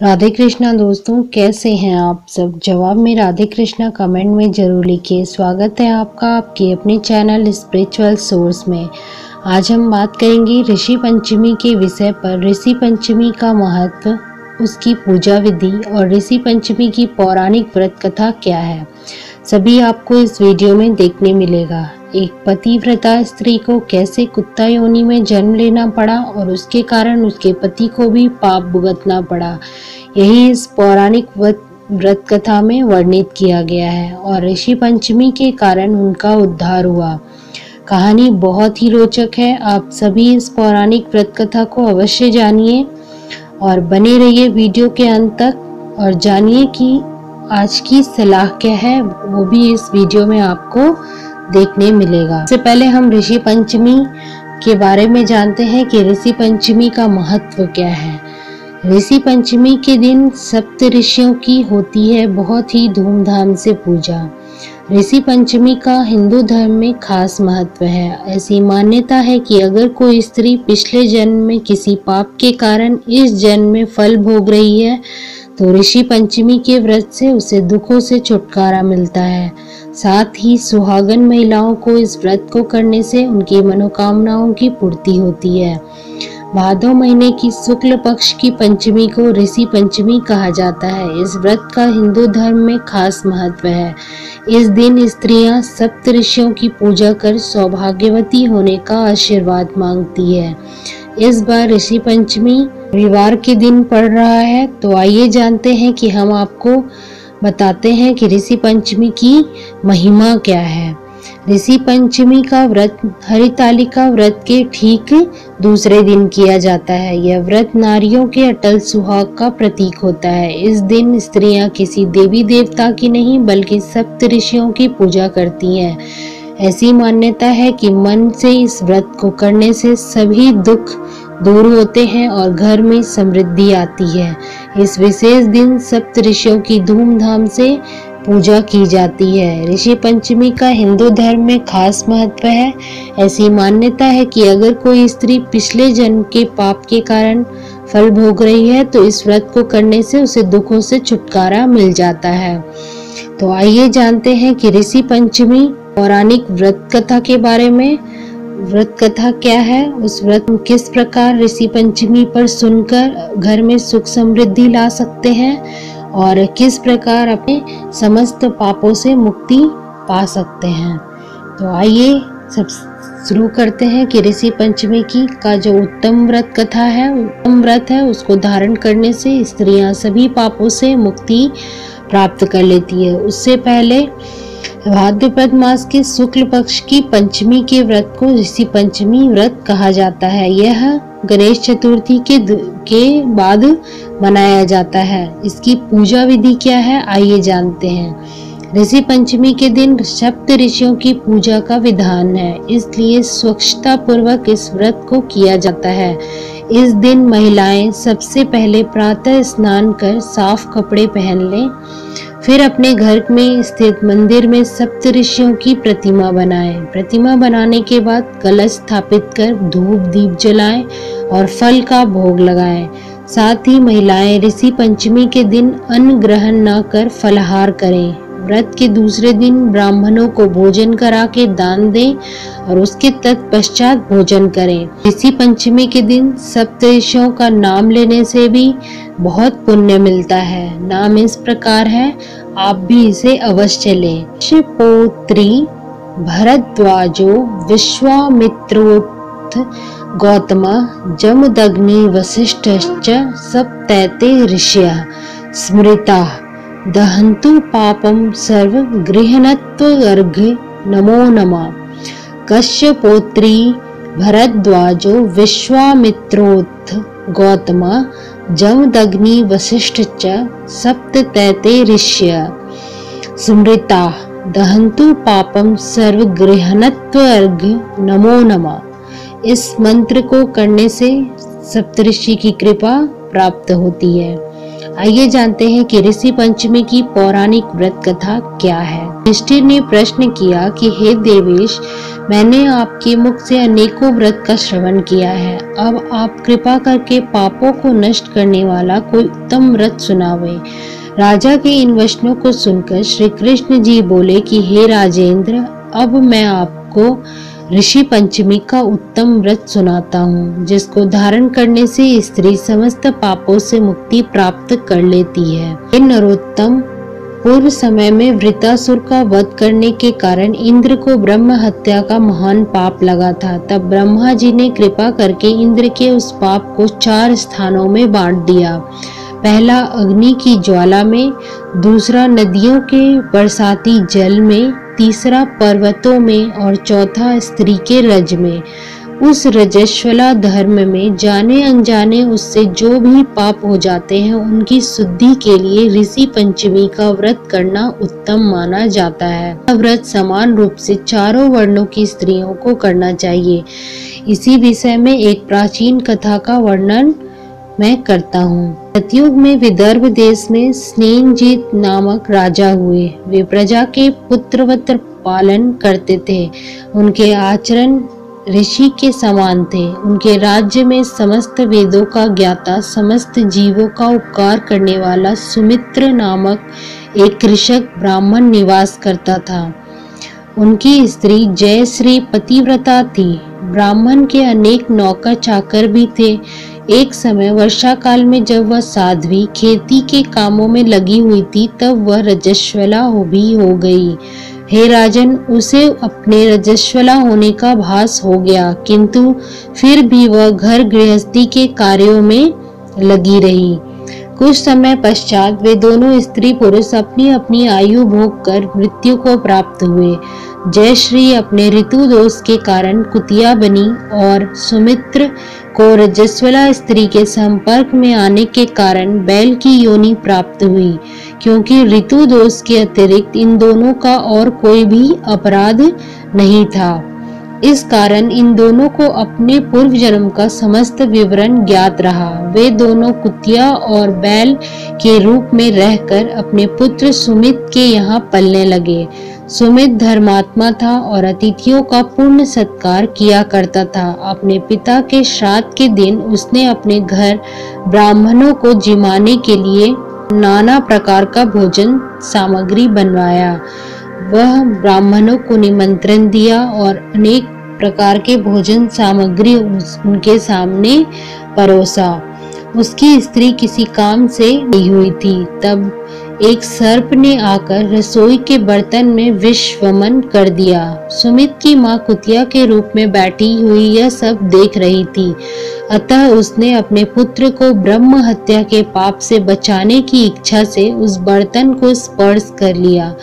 राधे कृष्णा दोस्तों, कैसे हैं आप सब? जवाब में राधे कृष्णा कमेंट में ज़रूर लिखिए। स्वागत है आपका आपके अपने चैनल स्पिरिचुअल सोर्स में। आज हम बात करेंगे ऋषि पंचमी के विषय पर। ऋषि पंचमी का महत्व, उसकी पूजा विधि और ऋषि पंचमी की पौराणिक व्रत कथा क्या है? सभी आपको इस वीडियो में देखने मिलेगा। एक पतिव्रता स्त्री को कैसे कुत्ता योनि में जन्म लेना पड़ा और उसके कारण उसके पति को भी पाप भुगतना पड़ा, यही इस पौराणिक व्रत कथा में वर्णित किया गया है और ऋषि पंचमी के कारण उनका उद्धार हुआ। कहानी बहुत ही रोचक है, आप सभी इस पौराणिक व्रत कथा को अवश्य जानिए और बने रहिए वीडियो के अंत तक और जानिए कि आज की सलाह क्या है, वो भी इस वीडियो में आपको देखने मिलेगा। सबसे पहले हम ऋषि पंचमी के बारे में जानते हैं कि ऋषि पंचमी का महत्व क्या है। ऋषि पंचमी के दिन सप्त ऋषियों की होती है बहुत ही धूमधाम से पूजा। ऋषि पंचमी का हिंदू धर्म में खास महत्व है। ऐसी मान्यता है कि अगर कोई स्त्री पिछले जन्म में किसी पाप के कारण इस जन्म में फल भोग रही है तो ऋषि पंचमी के व्रत से उसे दुखों से छुटकारा मिलता है। साथ ही सुहागन महिलाओं को इस व्रत को करने से उनकी मनोकामनाओं की पूर्ति होती है। भादो महीने की शुक्ल पक्ष की पंचमी को ऋषि पंचमी कहा जाता है। इस व्रत का हिंदू धर्म में खास महत्व है। इस दिन स्त्रियाँ सप्त ऋषियों की पूजा कर सौभाग्यवती होने का आशीर्वाद मांगती है। इस बार ऋषि पंचमी रविवार के दिन पड़ रहा है तो आइए जानते हैं कि हम आपको बताते हैं कि ऋषि पंचमी की महिमा क्या है। ऋषि पंचमी का व्रत, हरितालिका व्रत के ठीक दूसरे दिन किया जाता है। यह व्रत नारियों के अटल सुहाग का प्रतीक होता है। इस दिन स्त्रियाँ किसी देवी देवता की नहीं, बल्कि सप्त ऋषियों की पूजा करती हैं। ऐसी मान्यता है कि मन से इस व्रत को करने से सभी दुख दूर होते हैं और घर में समृद्धि आती है। इस विशेष दिन सप्त ऋषियों की धूमधाम से पूजा की जाती है। ऋषि पंचमी का हिंदू धर्म में खास महत्व है। ऐसी मान्यता है कि अगर कोई स्त्री पिछले जन्म के पाप के कारण फल भोग रही है तो इस व्रत को करने से उसे दुखों से छुटकारा मिल जाता है। तो आइए जानते हैं कि ऋषि पंचमी पौराणिक व्रत कथा के बारे में। व्रत कथा क्या है? उस व्रत किस प्रकार ऋषि पंचमी पर सुनकर घर में सुख समृद्धि ला सकते हैं और किस प्रकार अपने समस्त पापों से मुक्ति पा सकते हैं? तो आइए सब शुरू करते हैं कि ऋषि पंचमी की का जो उत्तम व्रत कथा है, उत्तम व्रत है, उसको धारण करने से स्त्रियाँ सभी पापों से मुक्ति प्राप्त कर लेती है। उससे पहले भाद्रपद मास के शुक्ल पक्ष की पंचमी के व्रत को ऋषि पंचमी व्रत कहा जाता है। यह गणेश चतुर्थी के के बाद मनाया जाता है। इसकी पूजा विधि क्या है, आइए जानते हैं। ऋषि पंचमी के दिन सप्त ऋषियों की पूजा का विधान है। इसलिए स्वच्छता पूर्वक इस व्रत को किया जाता है। इस दिन महिलाएँ सबसे पहले प्रातः स्नान कर साफ़ कपड़े पहन लें। फिर अपने घर में स्थित मंदिर में सप्त ऋषियों की प्रतिमा बनाएँ। प्रतिमा बनाने के बाद कलश स्थापित कर धूप दीप जलाएँ और फल का भोग लगाएँ। साथ ही महिलाएँ ऋषि पंचमी के दिन अन्न ग्रहण न कर फलहार करें व्रत के दूसरे दिन ब्राह्मणों को भोजन करा के दान दें और उसके तत्पश्चात भोजन करें ऋषि पंचमी के दिन सप्तऋषियों का नाम लेने से भी बहुत पुण्य मिलता है। नाम इस प्रकार है, आप भी इसे अवश्य लें। पोत्री भरद्वाजो विश्वामित्रोत्थ गौतम, जमदग्नि वशिष्ठ सप्तैते ऋषि स्मृता दहन्तु पापं सर्वगृहणत्वर्घ्य नमो नमः। कश्यपोत्री, भरद्वाजो विश्वामित्रोत्थ गौतम जमदग्नि वशिष्ठ च सप्ततैते ऋष्य। स्मृता, दहंतु पापम सर्वगृहणत्वर्घ्य नमो नमः। इस मंत्र को करने से सप्तऋषि की कृपा प्राप्त होती है। आइए जानते हैं कि ऋषि पंचमी की पौराणिक व्रत कथा क्या है। युधिष्ठिर ने प्रश्न किया कि, हे देवेश, मैंने आपके मुख से अनेकों व्रत का श्रवण किया है। अब आप कृपा करके पापों को नष्ट करने वाला कोई उत्तम व्रत सुनावे राजा के इन वचनों को सुनकर श्री कृष्ण जी बोले कि, हे राजेंद्र, अब मैं आपको ऋषि पंचमी का उत्तम व्रत सुनाता हूँ, जिसको धारण करने से स्त्री समस्त पापों से मुक्ति प्राप्त कर लेती है। नरोत्तम, पूर्व समय में वृतासुर का वध करने के कारण इंद्र को ब्रह्म हत्या का महान पाप लगा था। तब ब्रह्मा जी ने कृपा करके इंद्र के उस पाप को चार स्थानों में बांट दिया। पहला, अग्नि की ज्वाला में, दूसरा, नदियों के बरसाती जल में तीसरा पर्वतों में और चौथा स्त्री के रज में। उस रजस्वला धर्म में जाने अनजाने उससे जो भी पाप हो जाते हैं, उनकी शुद्धि के लिए ऋषि पंचमी का व्रत करना उत्तम माना जाता है। व्रत समान रूप से चारों वर्णों की स्त्रियों को करना चाहिए। इसी विषय में एक प्राचीन कथा का वर्णन मैं करता हूँ। सतयुग में विदर्भ देश में स्नेहजीत नामक राजा हुए। वे प्रजा के पुत्रवत पालन करते थे। उनके आचरण ऋषि के समान थे। उनके राज्य में समस्त वेदों का ज्ञाता, समस्त जीवों का उपकार करने वाला सुमित्र नामक एक कृषक ब्राह्मण निवास करता था। उनकी स्त्री जयश्री पतिव्रता थी। ब्राह्मण के अनेक नौकर चाकर भी थे। एक समय वर्षा काल में जब वह साध्वी खेती के कामों में लगी हुई थी, तब वह रजस्वला हो भी हो गई। हे राजन, उसे अपने रजस्वला होने का भास हो गया, किंतु फिर भी वह घर गृहस्थी के कार्यों में लगी रही। कुछ समय पश्चात वे दोनों स्त्री पुरुष अपनी अपनी आयु भोग कर मृत्यु को प्राप्त हुए। जयश्री अपने ऋतु दोष के कारण कुतिया बनी और सुमित्र को रजस्वला स्त्री के संपर्क में आने के कारण बैल की योनि प्राप्त हुई, क्योंकि ऋतु दोष के अतिरिक्त इन दोनों का और कोई भी अपराध नहीं था। इस कारण इन दोनों को अपने पूर्व जन्म का समस्त विवरण ज्ञात रहा। वे दोनों कुतिया और बैल के रूप में रहकर अपने पुत्र सुमित के यहाँ पलने लगे। सुमित धर्मात्मा था और अतिथियों का पूर्ण सत्कार किया करता था। अपने पिता के श्राद्ध के दिन उसने अपने घर ब्राह्मणों को जिमाने के लिए नाना प्रकार का भोजन सामग्री बनवाया। वह ब्राह्मणों को निमंत्रण दिया और अनेक प्रकार के भोजन सामग्री उनके सामने परोसा। उसकी स्त्री किसी काम से नहीं हुई थी। तब एक सर्प ने आकर रसोई के बर्तन में विश्वमन कर दिया। सुमित की माँ कुतिया के रूप में बैठी हुई यह सब देख रही थी। अतः उसने अपने पुत्र को ब्रह्म हत्या के पाप से बचाने की इच्छा से उस बर्तन को स्पर्श कर लिया।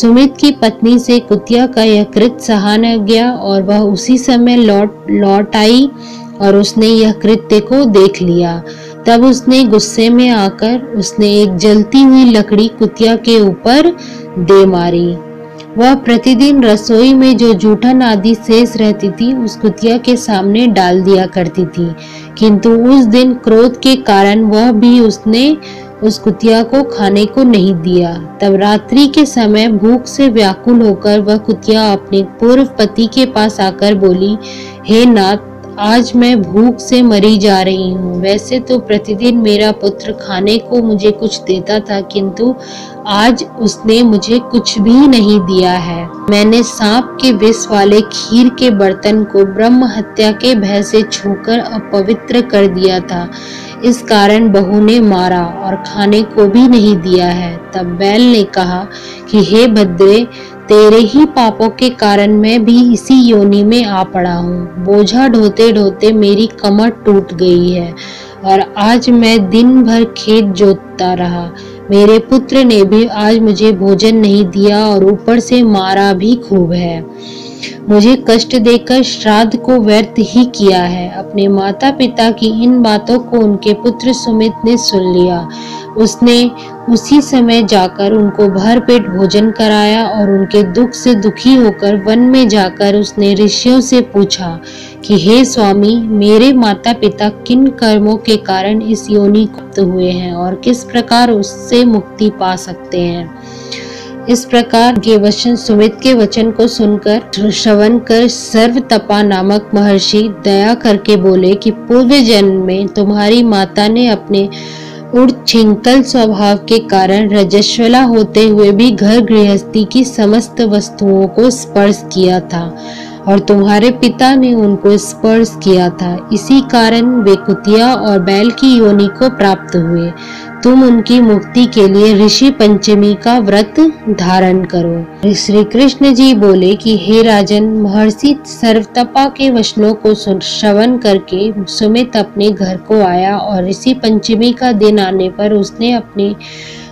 सुमित की पत्नी से कुतिया का यह कृत सहा न गया और वह उसी समय लौट लौट आई और उसने यह कृत्य को देख लिया। तब उसने गुस्से में आकर उसने एक जलती हुई लकड़ी कुतिया के ऊपर दे मारी। वह प्रतिदिन रसोई में जो जूठन आदि शेष रहती थी, उस कुतिया के सामने डाल दिया करती थी। किंतु उस दिन क्रोध के कारण वह भी उसने उस कुतिया को खाने को नहीं दिया। तब रात्रि के समय भूख से व्याकुल होकर वह कुतिया अपने पूर्व पति के पास आकर बोली, हे नाथ आज मैं भूख से मरी जा रही हूँ। वैसे तो प्रतिदिन मेरा पुत्र खाने को मुझे कुछ देता था, किंतु आज उसने मुझे कुछ भी नहीं दिया है। मैंने सांप के विष वाले खीर के बर्तन को ब्रह्म हत्या के भय से छूकर अपवित्र कर दिया था। इस कारण बहू ने मारा और खाने को भी नहीं दिया है। तब बैल ने कहा कि, हे भद्रे तेरे ही पापों के कारण मैं भी इसी योनि में आ पड़ा हूँ। बोझा ढोते ढोते मेरी कमर टूट गई है, और आज मैं दिन भर खेत जोतता रहा। मेरे पुत्र ने भी आज मुझे भोजन नहीं दिया और ऊपर से मारा भी खूब है। मुझे कष्ट देकर श्राद्ध को व्यर्थ ही किया है। अपने माता पिता की इन बातों को उनके पुत्र सुमित ने सुन लिया। उसने उसी समय जाकर उनको भर पेट भोजन कराया और उनके दुख से दुखी होकर वन में जाकर उसने ऋषियों से पूछा कि, हे स्वामी, मेरे माता पिता किन कर्मों के कारण इस योनि गुप्त हुए हैं और किस प्रकार उससे मुक्ति पा सकते हैं? इस प्रकार के वचन, सुमित के वचन को सुनकर, श्रवण कर सर्व तपा नामक महर्षि दया करके बोले कि पूर्व जन्म में तुम्हारी माता ने अपने छिंकल स्वभाव के कारण रजस्वला होते हुए भी घर गृहस्थी की समस्त वस्तुओं को स्पर्श किया था। और तुम्हारे पिता ने उनको स्पर्श किया था। इसी कारण वे कुतिया और बैल की योनि को प्राप्त हुए। तुम उनकी मुक्ति के लिए ऋषि पंचमी का व्रत धारण करो। श्री कृष्ण जी बोले कि, हे राजन, महर्षि सर्वतपा के वचनों को श्रवण करके सुमित अपने घर को आया और ऋषि पंचमी का दिन आने पर उसने अपने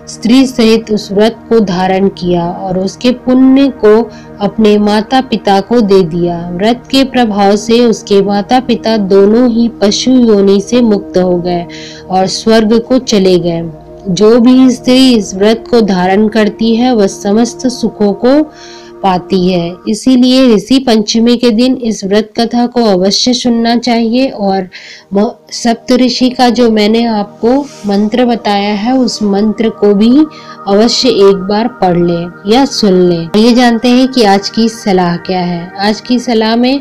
स्त्री सहित उस व्रत को धारण किया और उसके पुण्य को अपने माता पिता को दे दिया। व्रत के प्रभाव से उसके माता पिता दोनों ही पशु योनि से मुक्त हो गए और स्वर्ग को चले गए। जो भी स्त्री इस व्रत को धारण करती है, वह समस्त सुखों को पाती है। इसीलिए ऋषि पंचमी के दिन इस व्रत कथा को अवश्य सुनना चाहिए और सप्त ऋषि का जो मैंने आपको मंत्र बताया है, उस मंत्र को भी अवश्य एक बार पढ़ ले या सुन लें। ये जानते हैं कि आज की सलाह क्या है। आज की सलाह में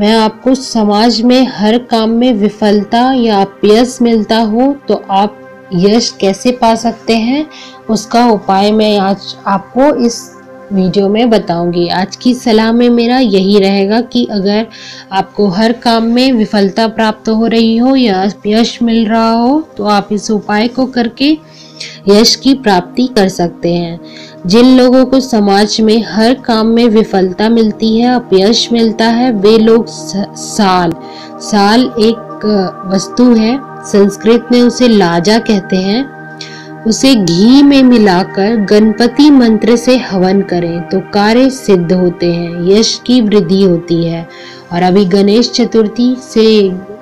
मैं आपको समाज में हर काम में विफलता या अपयस मिलता हो तो आप यश कैसे पा सकते हैं, उसका उपाय मैं आज आपको इस वीडियो में बताऊँगी। आज की सलाह में मेरा यही रहेगा कि अगर आपको हर काम में विफलता प्राप्त हो रही हो या यश मिल रहा हो तो आप इस उपाय को करके यश की प्राप्ति कर सकते हैं। जिन लोगों को समाज में हर काम में विफलता मिलती है अपयश मिलता है, वे लोग साल साल एक वस्तु है। संस्कृत में उसे लाजा कहते हैं। उसे घी में मिलाकर गणपति मंत्र से हवन करें तो कार्य सिद्ध होते हैं, यश की वृद्धि होती है। और अभी गणेश चतुर्थी से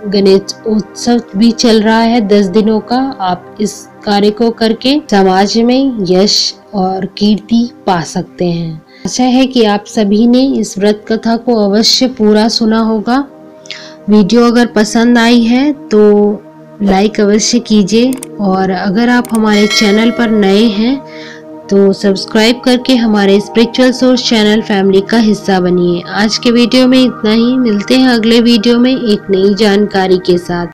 गणेश उत्सव भी चल रहा है दस दिनों का। आप इस कार्य को करके समाज में यश और कीर्ति पा सकते हैं। आशा है कि आप सभी ने इस व्रत कथा को अवश्य पूरा सुना होगा। वीडियो अगर पसंद आई है तो लाइक अवश्य कीजिए और अगर आप हमारे चैनल पर नए हैं तो सब्सक्राइब करके हमारे स्पिरिचुअल सोर्स चैनल फैमिली का हिस्सा बनिए। आज के वीडियो में इतना ही। मिलते हैं अगले वीडियो में एक नई जानकारी के साथ।